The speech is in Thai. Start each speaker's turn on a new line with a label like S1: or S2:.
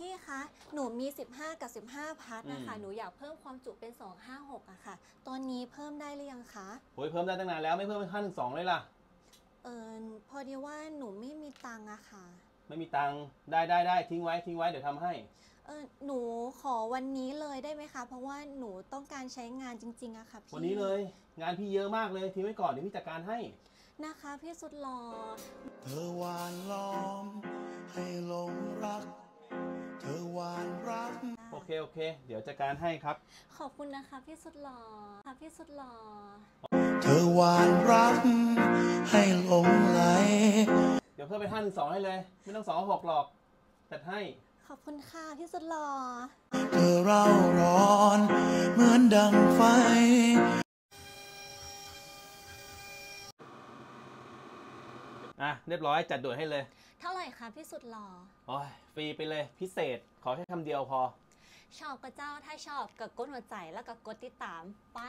S1: พี่คะ หนูมี 15 กับ 15 พัทนะคะ
S2: อืม
S1: หนูอยากเพิ่มความจุเป็น 256อะค่ะ ตอนนี้เพิ่มได้หรือยังคะ
S2: โอ้ยเพิ่มได้ตั้งนานแล้วไม่เพิ่มเป็นขั้นหนึ่งสองเลยล่ะ
S1: เออพอดีว่าหนูไม่มีตังค์อะค่ะ
S2: ไม่มีตังค์ได้ได้ได้ทิ้งไว้ทิ้งไว้เดี๋ยวทำให้
S1: เออหนูขอวันนี้เลยได้ไหมคะ เพราะว่าหนูต้องการใช้งานจริงๆอะค่ะพี่
S2: วันนี้เลยงานพี่เยอะมากเลยทิ้งไว้ก่อนเดี๋ยวพี่จัดการให้
S1: นะคะ พี่สุดหล่อ
S3: เธอหวาน
S2: เคโอเค เดี๋ยวจัดการให้ครับ
S1: ขอบคุณนะคะพี่สุดหล่อค่ะพี่สุดหล่อ
S3: เธอหวานรักให้หลงไหล
S2: เดี๋ยวเพิ่มเป็นขั้นหนึ่งสองให้เลย ไม่ต้องสองหกหรอกจัดให้
S1: ขอบคุณค่ะพี่สุดหล่อ
S3: เธอเร่าร้อนเหมือนดังไฟ
S2: อะ เรียบร้อยจัดด่วนให้เลย
S1: เท่าไหร่คะพี่สุดหล่อ
S2: โอ้ยฟรีไปเลยพิเศษขอแค่คำเดียวพอ
S1: ชอบก็เจ้าถ้าชอบก็กดหัวใจแล้วก็กดติดตามไป